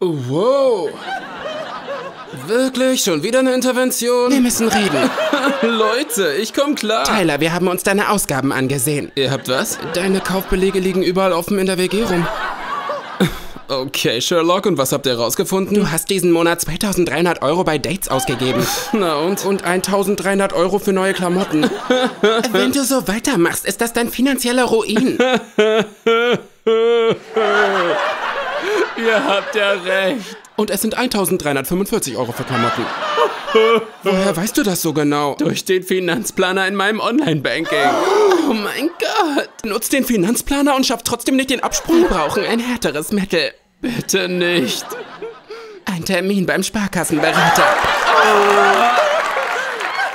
Wow. Wirklich? Schon wieder eine Intervention? Wir müssen reden. Leute, ich komm klar. Tyler, wir haben uns deine Ausgaben angesehen. Ihr habt was? Deine Kaufbelege liegen überall offen in der WG rum. Okay, Sherlock, und was habt ihr rausgefunden? Du hast diesen Monat 2300 Euro bei Dates ausgegeben. Na und? Und 1300 Euro für neue Klamotten. Wenn du so weitermachst, ist das dein finanzieller Ruin. Ihr habt ja recht. Und es sind 1345 Euro für Klamotten. Woher weißt du das so genau? Durch den Finanzplaner in meinem Online-Banking. Oh mein Gott. Nutzt den Finanzplaner und schafft trotzdem nicht den Absprung. Wir brauchen ein härteres Mittel. Bitte nicht. Ein Termin beim Sparkassenberater.